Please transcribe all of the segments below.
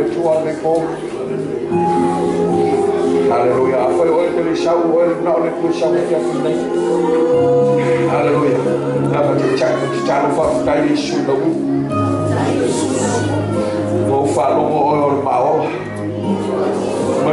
no au i le tua ne ko. Hallelujah. Afai oe te le sau oe na o le kua sau ki a whine. Hallelujah. Na koe te chai koe te chalo o whātanga i su na wu. Mo whalongo oe o le mao. Ma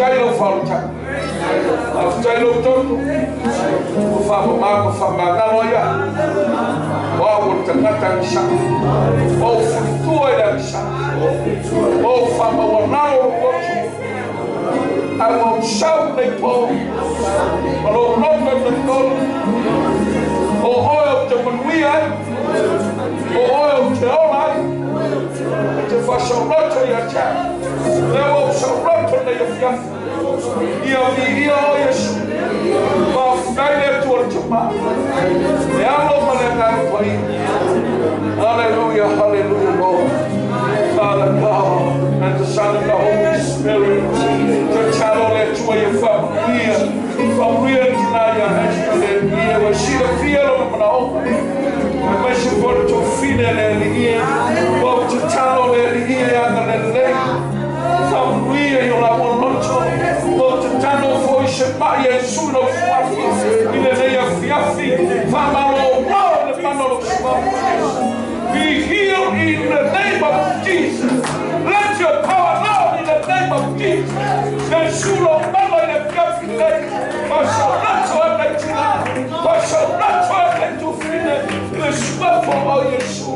Ma whitai lo wharuta. Ma whitai lo tonu. O whapa mako whamangalo ia. O awo te ngata ni sa. O whitua e ni sa. O whapa wanao o kotu. I will shout the pole. I will rock the tonu. O oil ia fiafu. Ia vi ia o Yesu. Ma whai le tua te ma. E alo ma le ngā pai. Hallelujah, hallelujah, Lord. Father God, and the Son and the Holy Spirit. Te talo le tua ia whamuia. Whamuia tina ia hesta le ia. Wa sira fia lo mana opa. E mese fora to fine le le ia. Wa te talo le le ia anga le le. Whamuia i o la wanoto. Wao le manolo. Be healed in the name of Jesus. Let your power now in the name of Jesus. The Shulo Mama in the Fiafine. Pasha Nacho and the China. Pasha Nacho and the Tufine. The Shua for all Yesu.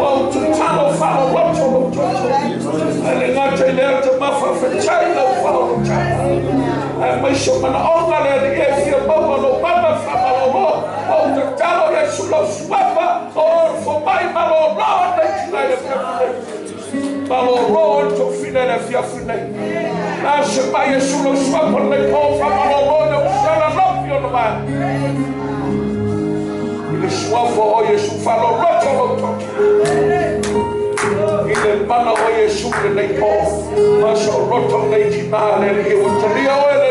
Oh, to Tano Falo Roto Roto. And the Nata Lerta Mafa for China Falo China. And my Shaman Onga the Efia Baba no Baba Famalo. Oh, to Talo Yesu lo Swapa. Oh, for my Malo Lord, the China Fiafine. Malo Lord, to Fine and Fiafine. Na se pa Yesu lo Swapa le Po Famalo Lord, the Shana Lopio no Man. Ile Swapa o Yesu Falo Roto Roto. Ile mana o Yesu le nei Po. Roto nei Tina le le o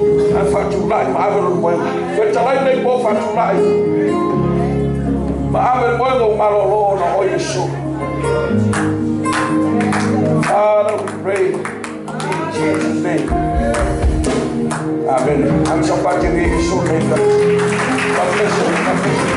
I for July, they both for July. But I will win no matter Lord or Yeshua. Father, we pray in Jesus' name. Amen. I'm so glad to be Yeshua name. God bless you. God bless